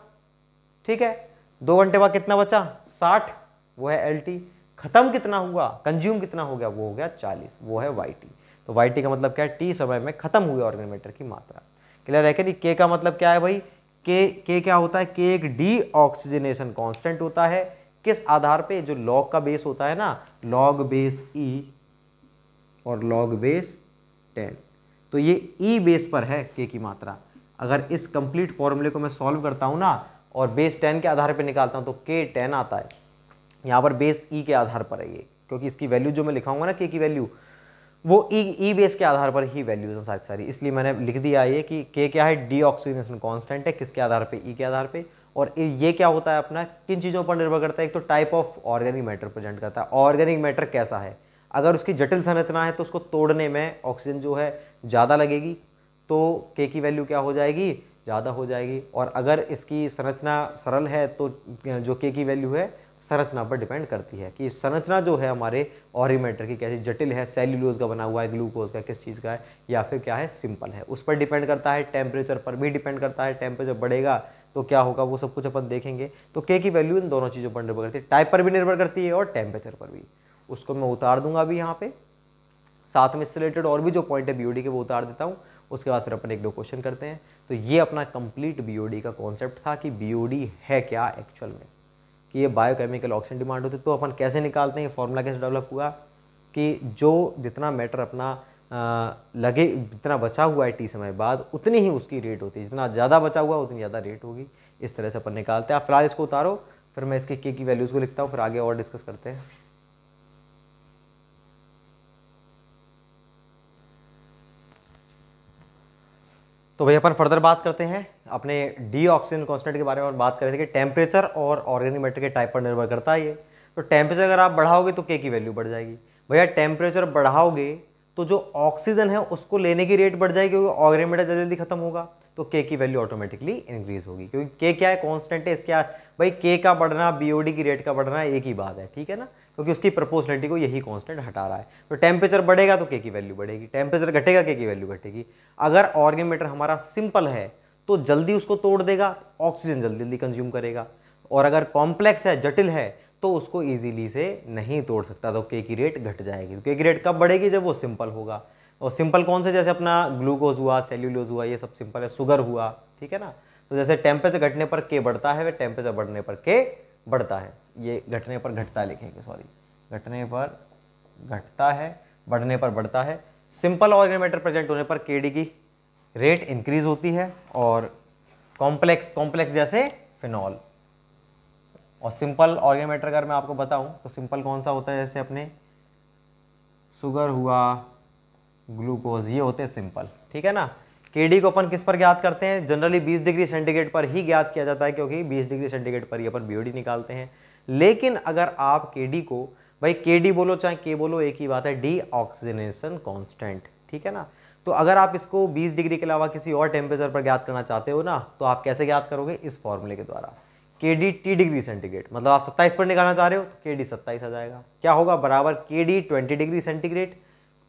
ठीक है? दो घंटे बाद कितना बचा? साठ। वो है एल टी। खत्म कितना हुआ? कंज्यूम कितना हो गया? वो हो गया चालीस। वो है वाई टी। तो वाई टी का मतलब क्या है? टी समय में खत्म हुए ऑर्गेनिक मैटर की मात्रा। क्लियर है कि के का मतलब क्या है भाई? के के क्या होता है? के एक डी ऑक्सीजनेशन कांस्टेंट होता है। किस आधार पे? जो लॉग का बेस होता है ना? लॉग बेस ई और लॉग बेस टेन तो ये ई e बेस पर है के की मात्रा। अगर इस कंप्लीट फॉर्मूले को मैं सॉल्व करता हूँ ना, और बेस टेन के आधार पर निकालता हूँ तो के टेन आता है। यहाँ पर बेस ई e के आधार पर है ये, क्योंकि इसकी वैल्यू जो मैं लिखाऊँगा ना के की वैल्यू वो ई ई बेस के आधार पर ही वैल्यूज़ हैं सारी सारी। इसलिए मैंने लिख दिया ये कि के क्या है? डी ऑक्सीजनेशन कॉन्स्टेंट है, किसके आधार पे? ई के आधार पे। और ये क्या होता है अपना? किन चीज़ों पर निर्भर करता है? एक तो type of organic matter present करता है। ऑर्गेनिक मैटर कैसा है? अगर उसकी जटिल संरचना है तो उसको तोड़ने में ऑक्सीजन जो है ज़्यादा लगेगी तो के की वैल्यू क्या हो जाएगी? ज़्यादा हो जाएगी। और अगर इसकी संरचना सरल है तो जो के की वैल्यू है, संरचना पर डिपेंड करती है कि संरचना जो है हमारे ऑरिमेटर की कैसी जटिल है सेल्यूलोज का बना हुआ है ग्लूकोज का, किस चीज़ का है, या फिर क्या है सिंपल है। उस पर डिपेंड करता है टेम्परेचर पर भी डिपेंड करता है टेम्परेचर बढ़ेगा तो क्या होगा, वो सब कुछ अपन देखेंगे। तो के की वैल्यू इन दोनों चीज़ों पर निर्भर करती है। टाइप पर भी निर्भर करती है और टेम्परेचर पर भी। उसको मैं उतार दूँगा अभी यहाँ पे। साथ में इससे रिलेटेड और भी जो पॉइंट है बीओडी के वो उतार देता हूँ। उसके बाद फिर अपन एक दो क्वेश्चन करते हैं। तो ये अपना कंप्लीट बीओडी का कॉन्सेप्ट था कि बीओडी है क्या एक्चुअल में। कि ये बायोकेमिकल ऑक्सीजन डिमांड होती है तो अपन कैसे निकालते हैं ये फॉर्मूला कैसे डेवलप हुआ? कि जो जितना मैटर अपना आ, लगे जितना बचा हुआ है टी समय बाद उतनी ही उसकी रेट होती है। जितना ज़्यादा बचा हुआ उतनी ज़्यादा रेट होगी। इस तरह से अपन निकालते हैं। आप फ़िलहाल इसको उतारो फिर मैं इसके के की वैल्यूज़ को लिखता हूँ फिर आगे और डिस्कस करते हैं। तो भाई अपन फर्दर बात करते हैं। अपने डी ऑक्सीजन कॉन्स्टेंट के बारे में बात कर रहे थे कि टेम्परेचर और ऑर्गेनिक मैटर के टाइप पर निर्भर करता है ये। तो टेम्परेचर अगर आप बढ़ाओगे तो के की वैल्यू बढ़ जाएगी। भैया टेम्परेचर बढ़ाओगे तो जो ऑक्सीजन है उसको लेने की रेट बढ़ जाएगी क्योंकि ऑर्गेनिक मैटर जल्दी जल्दी खत्म होगा तो के की वैल्यू ऑटोमेटिकली इंक्रीज होगी। क्योंकि के क्या है? कॉन्स्टेंट है, इसके भाई के का बढ़ना बीओडी की रेट का बढ़ना एक ही बात है, ठीक है ना? क्योंकि उसकी प्रपोजलिटी को यही कांस्टेंट हटा रहा है। तो टेम्परेचर बढ़ेगा तो के की वैल्यू बढ़ेगी टेम्परेचर घटेगा के की वैल्यू घटेगी। अगर ऑर्गेमीटर हमारा सिंपल है तो जल्दी उसको तोड़ देगा ऑक्सीजन जल्दी जल्दी कंज्यूम करेगा। और अगर कॉम्प्लेक्स है, जटिल है तो उसको ईजिली से नहीं तोड़ सकता तो के की रेट घट जाएगी। तो के की रेट कब बढ़ेगी? जब वो सिंपल होगा। और सिंपल कौन से? जैसे अपना ग्लूकोज हुआ सेल्यूलोज हुआ, ये सब सिंपल है शुगर हुआ, ठीक है ना? तो जैसे टेम्परेचर घटने पर के बढ़ता है वे टेम्परेचर बढ़ने पर के बढ़ता है। ये घटने पर घटता लिखेंगे सॉरी घटने पर घटता है, बढ़ने पर बढ़ता है। सिंपल ऑर्गेनमेटर प्रेजेंट होने पर के की रेट इंक्रीज होती है और कॉम्प्लेक्स कॉम्प्लेक्स जैसे फिनॉल और सिंपल ऑर्गेनमेटर अगर मैं आपको बताऊँ तो सिंपल कौन सा होता है जैसे अपने? शुगर हुआ ग्लूकोज ये होते हैं सिंपल ठीक है ना? के को अपन किस पर ज्ञात करते हैं? जनरली 20 डिग्री सेंटीग्रेड पर ही ज्ञात किया जाता है, क्योंकि 20 डिग्री सेंटीग्रेड पर ही अपन बी निकालते हैं। लेकिन अगर आप के को, भाई के बोलो, चाहे के बोलो, एक ही बात है डी ऑक्सीजनेशन कॉन्स्टेंट ठीक है ना? तो अगर आप इसको 20 डिग्री के अलावा किसी और टेम्परेचर पर ज्ञात करना चाहते हो ना तो आप कैसे ज्ञात करोगे? इस फॉर्मूले के द्वारा। के डी टी डिग्री सेंटीग्रेड मतलब आप 27 पर निकालना चाह रहे हो तो के डी सत्ताईस आ जाएगा। क्या होगा? बराबर K D twenty degree centigrade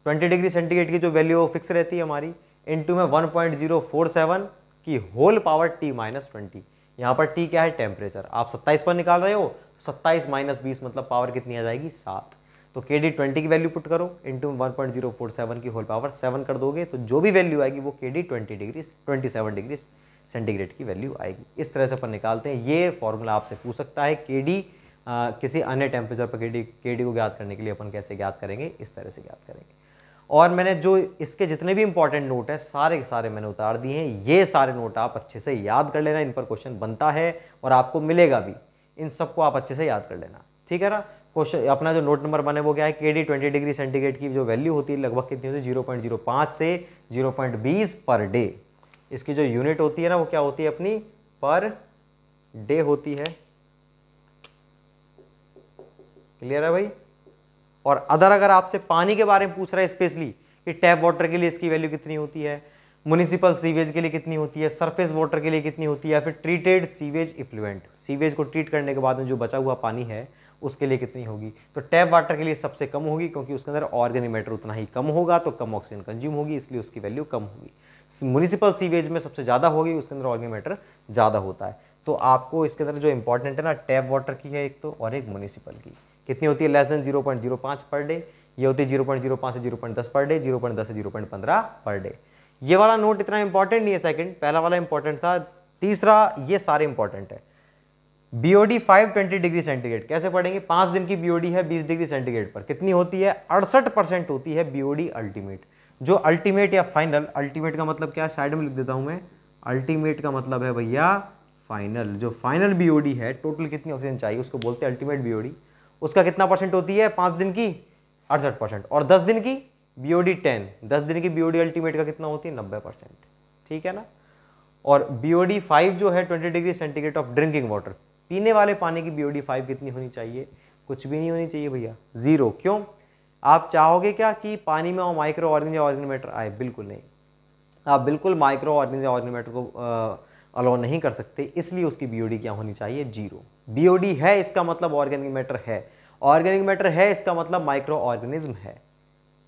twenty degree centigrade की जो वैल्यू फिक्स रहती है हमारी। इंटू में one point zero four seven की whole power T minus twenty यहाँ पर टी क्या है? टेम्परेचर आप सत्ताईस पर निकाल रहे हो, सत्ताईस माइनस बीस मतलब पावर कितनी आ जाएगी? सात. तो के डी ट्वेंटी की वैल्यू पुट करो into one point zero four seven की होल पावर सेवन कर दोगे तो जो भी वैल्यू आएगी वो K D twenty degree twenty seven degree centigrade की वैल्यू आएगी. इस तरह से अपन निकालते हैं। ये फॉर्मूला आपसे पूछ सकता है के डी किसी अन्य टेम्परेचर पर के डी के डी को ज्ञात करने के लिए अपन कैसे ज्ञात करेंगे? इस तरह से ज्ञात करेंगे। और मैंने जो इसके जितने भी इंपॉर्टेंट नोट हैं, सारे के सारे मैंने उतार दिए हैं। ये सारे नोट आप अच्छे से याद कर लेना, इन पर क्वेश्चन बनता है और आपको मिलेगा भी। इन सबको आप अच्छे से याद कर लेना। ठीक है ना? क्वेश्चन अपना जो नोट नंबर बने, वो क्या है? के डी ट्वेंटी डिग्री सेंटीग्रेड की जो वैल्यू होती है, लगभग कितनी होती है? ज़ीरो पॉइंट ज़ीरो पाँच से ज़ीरो पॉइंट बीस पर डे इसकी जो यूनिट होती है ना, वो क्या होती है अपनी? पर डे होती है। क्लियर है भाई? और अदर अगर आपसे पानी के बारे में पूछ रहा है स्पेशली कि टैप वाटर के लिए इसकी वैल्यू कितनी होती है म्यूनिसिपल सीवेज के लिए कितनी होती है सरफेस वाटर के लिए कितनी होती है फिर ट्रीटेड सीवेज इफ्लुएंट सीवेज को ट्रीट करने के बाद में जो बचा हुआ पानी है, उसके लिए कितनी होगी? तो टैप वाटर के लिए सबसे कम होगी क्योंकि उसके अंदर ऑर्गेनिक मैटर उतना ही कम होगा तो कम ऑक्सीजन कंज्यूम होगी, इसलिए उसकी वैल्यू कम होगी। म्यूनिसिपल सीवेज में सबसे ज़्यादा होगी, उसके अंदर ऑर्गेनिक मैटर ज़्यादा होता है। तो आपको इसके अंदर जो इंपॉर्टेंट है ना टैप वाटर की है एक तो और एक म्यूनिसिपल की। कितनी होती है? Less than zero point zero पाँच पर डे ये होती है ज़ीरो पॉइंट ज़ीरो पाँच से ज़ीरो पॉइंट दस पर डे ज़ीरो पॉइंट दस से ज़ीरो पॉइंट पंद्रह पर डे ये वाला नोट इतना इंपॉर्टेंट नहीं है सेकंड पहला वाला इंपॉर्टेंट था. तीसरा, ये सारे इंपॉर्टेंट है. बीओडी 520 डिग्री सेंटीग्रेड कैसे पढ़ेंगे? पाँच दिन की बीओडी है 20 डिग्री सेंटीग्रेड पर. कितनी होती है? अड़सठ परसेंट होती है बीओडी अल्टीमेट जो अल्टीमेट या फाइनल अल्टीमेट का मतलब क्या? साइड में लिख देता हूँ मैं. अल्टीमेट का मतलब है भैया फाइनल जो फाइनल बीओडी है टोटल कितनी ऑक्सीजन चाहिए? उसको बोलते हैं अल्टीमेट बीओडी उसका कितना परसेंट होती है? पाँच दिन की, अड़सठ परसेंट। और दस दिन की? B O D ten. दस दिन की बी ओ डी अल्टीमेट का कितना होती है? नब्बे परसेंट। ठीक है ना? और बी ओ डी फाइव जो है twenty degree centigrade of drinking water पीने वाले पानी की बी ओ डी फाइव कितनी होनी चाहिए? कुछ भी नहीं होनी चाहिए भैया। ज़ीरो क्यों? आप चाहोगे क्या कि पानी में वो माइक्रो ऑर्गेनिज ऑर्गेनिमेटर आए? बिल्कुल नहीं। आप बिल्कुल माइक्रो ऑर्गेनिज ऑर्गेनिमेटर को अलाउ नहीं कर सकते। इसलिए उसकी बीओडी क्या होनी चाहिए? ज़ीरो बीओडी है, इसका मतलब ऑर्गेनिक मैटर है। ऑर्गेनिक मैटर है, इसका मतलब माइक्रो ऑर्गेनिज्म है।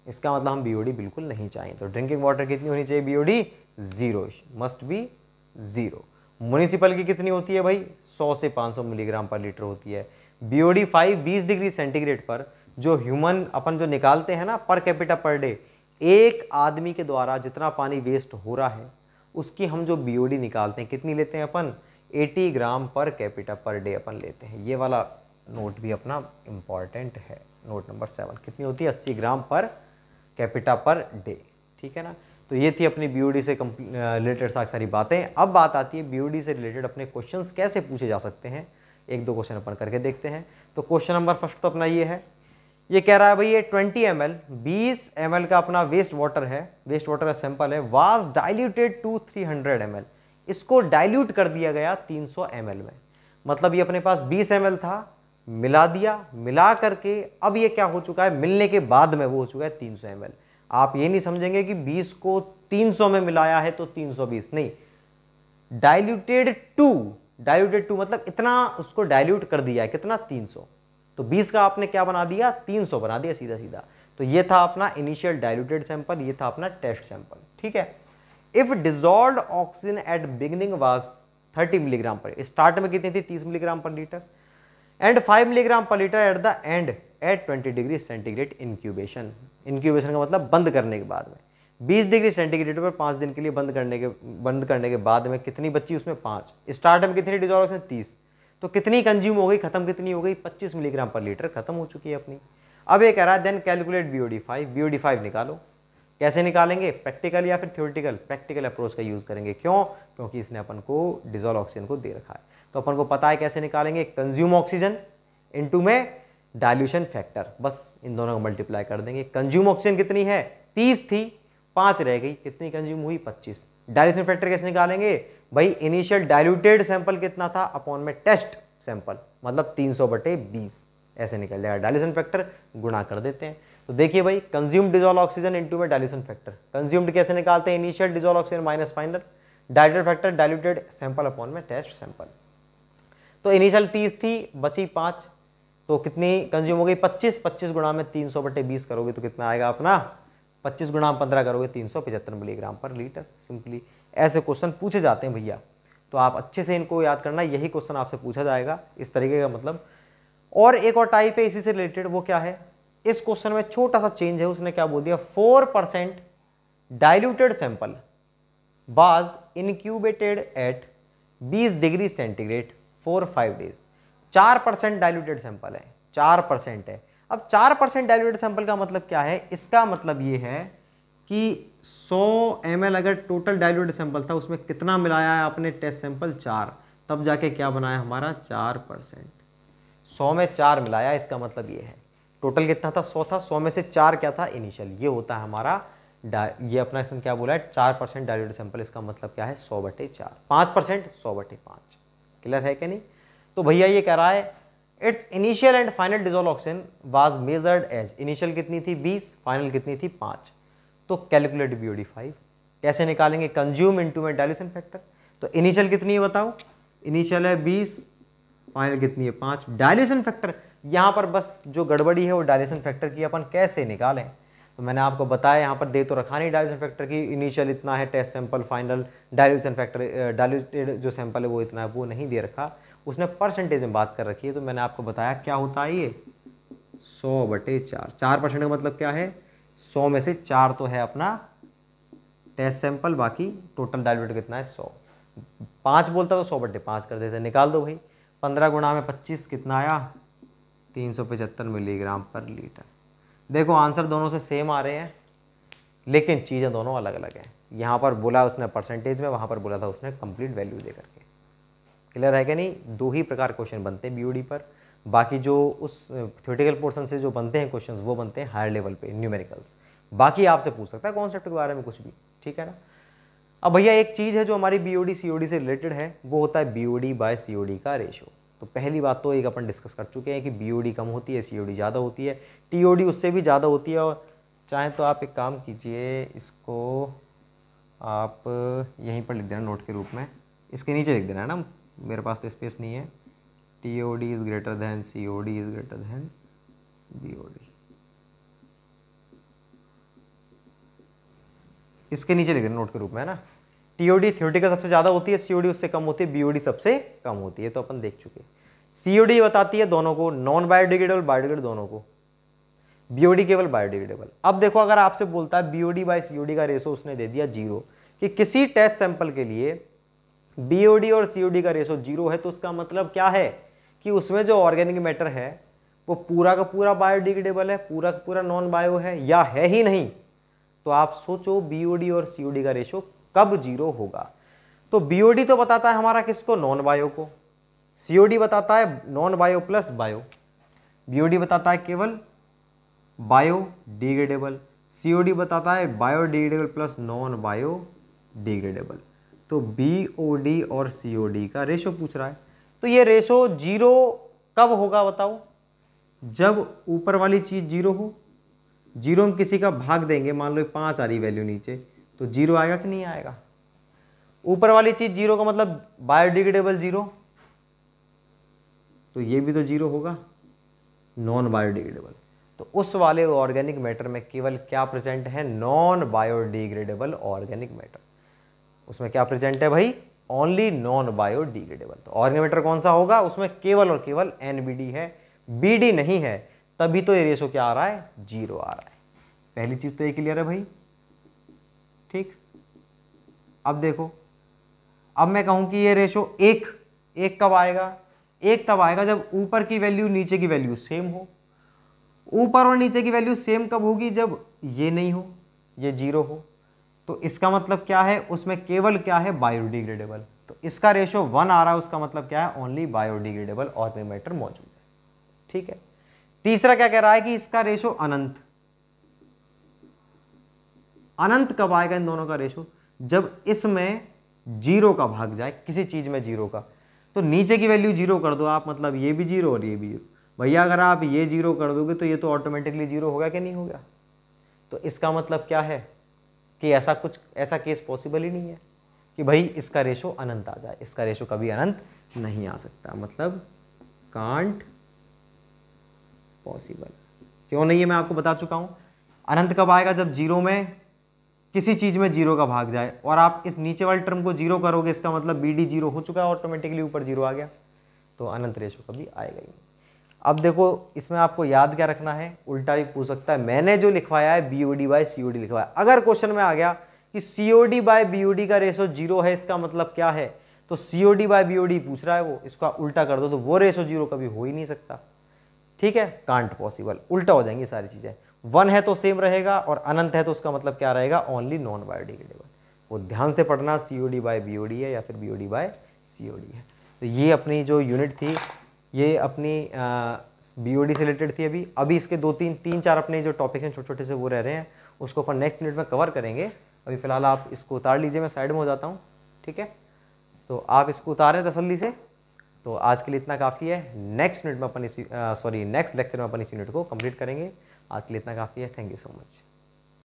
इसका मतलब हम बीओडी बिल्कुल नहीं चाहिए तो ड्रिंकिंग वाटर कितनी होनी चाहिए BOD zero must be zero municipal की कितनी होती है भाई? 100 से 500 मिलीग्राम पर लीटर होती है। बीओडी फाइव बीस डिग्री सेंटीग्रेड पर जो ह्यूमन अपन जो निकालते हैं ना पर कैपिटा पर डे एक आदमी के द्वारा जितना पानी वेस्ट हो रहा है, उसकी हम जो बीओडी निकालते हैं, कितनी लेते हैं अपन? 80 ग्राम पर कैपिटा पर डे अपन लेते हैं। ये वाला नोट भी अपना इंपॉर्टेंट है। नोट नंबर सेवन कितनी होती है? अस्सी ग्राम पर कैपिटा पर डे। ठीक है ना? तो ये थी अपनी बीओडी से रिलेटेड सारी बातें। अब बात आती है बीओडी से रिलेटेड अपने क्वेश्चन कैसे पूछे जा सकते हैं? एक दो क्वेश्चन अपन करके देखते हैं। तो क्वेश्चन नंबर फ़र्स्ट तो अपना ये है। ये कह रहा है, भाई, ये 20 एम एल बीस एम का अपना वेस्ट वाटर है। वेस्ट वाटर का सैंपल है। वाज डाइल्यूटेड टू 300 हंड्रेड इसको डाइल्यूट कर दिया गया 300 सौ में। मतलब ये अपने पास 20 एम था, मिला दिया, मिला करके अब ये क्या हो चुका है? मिलने के बाद में वो हो चुका है 300 सौ आप ये नहीं समझेंगे कि 20 को 300 में मिलाया है तो 320 नहीं। डाइल्यूटेड टू डाइल्यूटेड टू मतलब इतना उसको डाइल्यूट कर दिया है, कितना? 300 तो 20 का आपने क्या बना दिया? 300 बना दिया सीधा सीधा तो ये था अपना इनिशियल डाइल्यूटेड सैंपल ये था अपना टेस्ट सैंपल ठीक है? If dissolved oxygen at beginning was 30 milligram per start में कितनी थी? 30 milligram per litre and 5 milligram per litre at the end at 20 degree centigrade incubation incubation का मतलब बंद करने के बाद में. 20 डिग्री सेंटीग्रेड पर पाँच दिन के लिए बंद करने के, बंद करने के बाद में कितनी बची उसमें? पाँच. स्टार्ट में कितनी डिजॉल्व ऑक्सीजन तीस. तो कितनी कंज्यूम हो गई? खत्म कितनी हो गई? 25 मिलीग्राम पर लीटर खत्म हो चुकी है अपनी. अब ये कह रहा है then calculate B O D five B O D five निकालो. कैसे निकालेंगे? प्रैक्टिकल या फिर थ्योरेटिकल प्रैक्टिकल अप्रोच का यूज़ करेंगे। क्यों? क्योंकि इसने अपन को डिजोल्व ऑक्सीजन को दे रखा है। तो अपन को पता है कैसे निकालेंगे? कंज्यूम ऑक्सीजन इनटू में डायल्यूशन फैक्टर बस इन दोनों को मल्टीप्लाई कर देंगे। कंज्यूम ऑक्सीजन कितनी है? तीस थी। पाँच रह गई। कितनी कंज्यूम हुई? पच्चीस। डायल्यूशन फैक्टर कैसे निकालेंगे? भाई इनिशियल डायल्यूटेड सैंपल कितना था? अपॉन में टेस्ट सैंपल मतलब तीन सौ बटे बीस। ऐसे निकल जाएगा। डायल्यूशन फैक्टर गुणा कर देते हैं। तो देखिए भाई कंज्यूम डिजोल्व ऑक्सीजन इनटू में डायल्यूशन फैक्टर कंज्यूम्ड कैसे निकालते हैं? Initial dissolve oxygen minus final diluted factor diluted sample upon में टेस्ट सैंपल तो इनिशियल तीस थी, बची पाँच तो कितनी कंज्यूम हो गई? पच्चीस पच्चीस गुणा में तीन सौ बटे बीस करोगे तो कितना आएगा अपना? पच्चीस गुणा पंद्रह करोगे, तीन सौ पचहत्तर मिलीग्राम पर लीटर सिंपली ऐसे क्वेश्चन पूछे जाते हैं भैया। तो आप अच्छे से इनको याद करना, यही क्वेश्चन आपसे पूछा जाएगा। इस तरीके का मतलब। और एक और टाइप है, इसी से रिलेटेड वो क्या है? इस क्वेश्चन में छोटा सा चेंज है, उसने क्या बोल दिया? Four percent diluted sample was incubated at 20 degree centigrade for five days चार परसेंट डाइल्यूटेड सैंपल है। चार परसेंट है। अब चार परसेंट डाइल्यूटेड सैंपल का मतलब क्या है? इसका मतलब ये है कि 100 एम अगर टोटल डाइल्यूटेड सैंपल था, उसमें कितना मिलाया है आपने टेस्ट सैंपल चार। तब जाके क्या बनाया हमारा? चार परसेंट। सौ में चार मिलाया, इसका मतलब ये है। टोटल कितना था? सौ था। सौ में से चार क्या था? इनिशियल। ये होता है हमारा ये अपना इसमें क्या बोला है? चार परसेंट डायल्यूटेड सैंपल इसका मतलब क्या है? सौ बटे चार। पाँच परसेंट, सौ बटे पाँच। क्लियर है कि नहीं? तो भैया ये कह रहा है it's initial and final dissolve oxygen was measured as initial कितनी थी? बीस। फाइनल कितनी थी? पाँच। तो कैलकुलेट बी ओ फाइव कैसे निकालेंगे? कंज्यूम इंटू में डायल्यूशन फैक्टर तो इनिशियल कितनी है बताओ? इनिशियल है बीस फाइनल कितनी है पाँच। डायल्यूशन फैक्टर यहाँ पर बस जो गड़बड़ी है वो डायलेशन फैक्टर की अपन कैसे निकालें? तो मैंने आपको बताया, यहाँ पर दे तो रखा नहीं डायल्यूशन फैक्टर की इनिशियल इतना है test sample final dilution factor diluted जो सैंपल है वो इतना है, वो नहीं दे रखा। उसने परसेंटेज में बात कर रखी है तो मैंने आपको बताया क्या होता है ये? सौ बटे चार। चार परसेंट का मतलब क्या है? सौ में से चार तो है अपना टेस्ट सैंपल बाकी टोटल डायल्यूट कितना है? सौ। पाँच बोलता तो सौ बटे पाँच कर देते, निकाल दो भाई। पंद्रह गुणा में पच्चीस कितना आया? तीन सौ पचहत्तर मिलीग्राम पर लीटर। देखो, आंसर दोनों से सेम आ रहे हैं, लेकिन चीज़ें दोनों अलग अलग हैं। यहाँ पर बोला उसने परसेंटेज में, वहाँ पर बोला था उसने कंप्लीट वैल्यू दे करके। क्लियर है क्या नहीं? दो ही प्रकार क्वेश्चन बनते हैं बी पर। बाकी जो उस थ्योरेटिकल पोर्सन से जो बनते हैं क्वेश्चन वो बनते हैं हायर लेवल पे न्यूमेरिकल्स बाकी आपसे पूछ सकता है कॉन्सेप्ट के बारे में कुछ भी, ठीक है ना? अब भैया, एक चीज़ है जो हमारी बी ओ से रिलेटेड है, वो होता है B O D by C का रेशो तो पहली बात तो एक अपन डिस्कस कर चुके हैं कि BOD कम होती है COD ज़्यादा होती है। TOD उससे भी ज़्यादा होती है और चाहे तो आप एक काम कीजिए, इसको आप यहीं पर लिख देना नोट के रूप में। इसके नीचे लिख देना, है ना? मेरे पास तो स्पेस नहीं है। T O D is greater than C O D is greater than B O D इसके नीचे लिख देना नोट के रूप में, है ना? टीओडी थ्योरेटिकल सबसे ज़्यादा होती है सीओडी उससे कम होती है बीओडी सबसे कम होती है तो अपन देख चुके सीओडी बताती है दोनों को नॉन बायोडिग्रेडेबल बायोडिग्रेड दोनों को बीओडी केवल बायोडिग्रेडेबल अब देखो अगर आपसे बोलता है बीओडी बाय सीओडी का रेशो उसने दे दिया ज़ीरो कि किसी टेस्ट सैंपल के लिए बीओडी और सीओडी का रेशो ज़ीरो है तो उसका मतलब क्या है कि उसमें जो ऑर्गेनिक मैटर है वो पूरा का पूरा बायोडिग्रेडेबल है पूरा का पूरा नॉन बायो है या है ही नहीं तो आप सोचो बीओडी और सीओडी का रेशो कब ज़ीरो होगा? तो बीओडी तो बताता है हमारा किसको? नॉन बायो को। सीओडी बताता है non bio plus bio BOD बताता है केवल बायो डिग्रेडेबल सीओडी बताता है biodegradable plus non bio degradable तो बीओडी और सीओडी का रेशो पूछ रहा है। तो ये रेशो ज़ीरो कब होगा बताओ? जब ऊपर वाली चीज़ ज़ीरो हो। ज़ीरो में किसी का भाग देंगे। मान लो पाँच आ रही वैल्यू नीचे। तो ज़ीरो आएगा कि नहीं आएगा? ऊपर वाली चीज़ ज़ीरो का मतलब बायोडिग्रेडेबल ज़ीरो। तो ये भी तो ज़ीरो होगा नॉन बायोडिग्रेडेबल तो उस वाले ऑर्गेनिक मैटर में केवल क्या प्रेजेंट है? नॉन बायोडिग्रेडेबल ऑर्गेनिक मैटर उसमें क्या प्रेजेंट है भाई? ओनली नॉन बायोडिग्रेडेबल तो ऑर्गेनिक मैटर कौन सा होगा? उसमें केवल और केवल एनबीडी है। बीडी नहीं है, तभी तो ये रेशो क्या आ रहा है? ज़ीरो आ रहा है। पहली चीज़ तो ये क्लियर है भाई। ठीक? अब देखो। अब मैं कहूँ कि ये रेशो एक एक कब आएगा? एक तब आएगा जब ऊपर की वैल्यू नीचे की वैल्यू सेम हो। ऊपर और नीचे की वैल्यू सेम कब होगी जब ये नहीं हो, ये ज़ीरो हो? तो इसका मतलब क्या है? उसमें केवल क्या है? बायोडिग्रेडेबल तो इसका रेशो वन आ रहा है, उसका मतलब क्या है? ओनली बायोडिग्रेडेबल ऑर्गेनिक मैटर मौजूद है। ठीक है? तीसरा क्या कह रहा है कि इसका रेशो अनंत अनंत कब आएगा इन दोनों का रेशो? जब इसमें ज़ीरो का भाग जाए, किसी चीज़ में ज़ीरो का। तो नीचे की वैल्यू ज़ीरो कर दो, आप मतलब ये भी ज़ीरो और ये भी ज़ीरो। भैया, अगर आप ये ज़ीरो कर दोगे तो ये तो ऑटोमेटिकली ज़ीरो होगा कि नहीं होगा? तो इसका मतलब क्या है? कि ऐसा कुछ, ऐसा केस पॉसिबल ही नहीं है कि भाई इसका रेशो अनंत आ जाए। इसका रेशो कभी अनंत नहीं आ सकता। मतलब कांट पॉसिबल क्यों नहीं है, मैं आपको बता चुका हूँ। अनंत कब आएगा? जब ज़ीरो में किसी चीज़ में ज़ीरो का भाग जाए और आप इस नीचे वाले टर्म को ज़ीरो करोगे, इसका मतलब बी डी ज़ीरो हो चुका है ऑटोमेटिकली ऊपर ज़ीरो आ गया। तो अनंत रेशो कभी आएगा ही अब देखो, इसमें आपको याद क्या रखना है? उल्टा भी पूछ सकता है। मैंने जो लिखवाया है B O D by C O D लिखवाया। अगर क्वेश्चन में आ गया कि C O D by B O D का रेशो ज़ीरो है, इसका मतलब क्या है? तो C O D by B O D पूछ रहा है वो। इसका उल्टा कर दो तो वो रेशो ज़ीरो कभी हो ही नहीं सकता। ठीक है? कांट पॉसिबल उल्टा हो जाएँगी सारी चीज़ें। वन है तो सेम रहेगा और अनंत है तो उसका मतलब क्या रहेगा? ओनली नॉन बायोडिग्रेडेबल वो ध्यान से पढ़ना C O D by B O D है या फिर B O D by C O D है। तो ये अपनी जो यूनिट थी, ये अपनी बी ओ डी से रिलेटेड थी अभी। अभी इसके दो तीन तीन चार अपने जो टॉपिक हैं छोटे छोटे से वो रह रहे हैं, उसको अपन नेक्स्ट यूनिट में कवर करेंगे। अभी फ़िलहाल आप इसको उतार लीजिए, मैं साइड में हो जाता हूँ, ठीक है? तो आप इसको उतारें तसल्ली से। तो आज के लिए इतना काफ़ी है। नेक्स्ट यूनिट में अपन इसी सॉरी नेक्स्ट लेक्चर में अपन इस यूनिट को कंप्लीट करेंगे। आज के लिए इतना काफ़ी है। Thank you so much